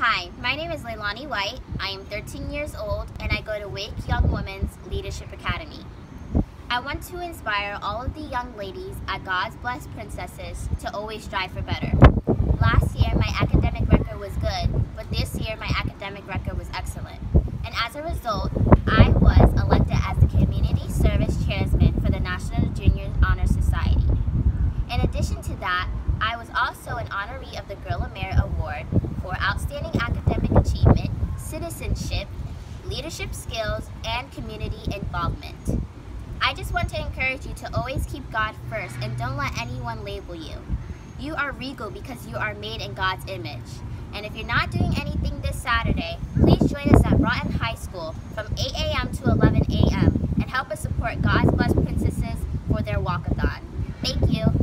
Hi, my name is Leilani White. I am 13 years old and I go to Wake Young Women's Leadership Academy. I want to inspire all of the young ladies at God's Blessed Princesses to always strive for better. Last year, my academic record was good, but this year, my academic record was excellent. And as a result, I was elected as the Community Service Chairman for the National Junior Honor Society. In addition to that, I was also an honoree of the Girl of Merit Leadership Skills, and Community Involvement. I just want to encourage you to always keep God first and don't let anyone label you. You are regal because you are made in God's image. And if you're not doing anything this Saturday, please join us at Broughton High School from 8 a.m. to 11 a.m. and help us support God's Blessed Princesses for their walkathon. Thank you.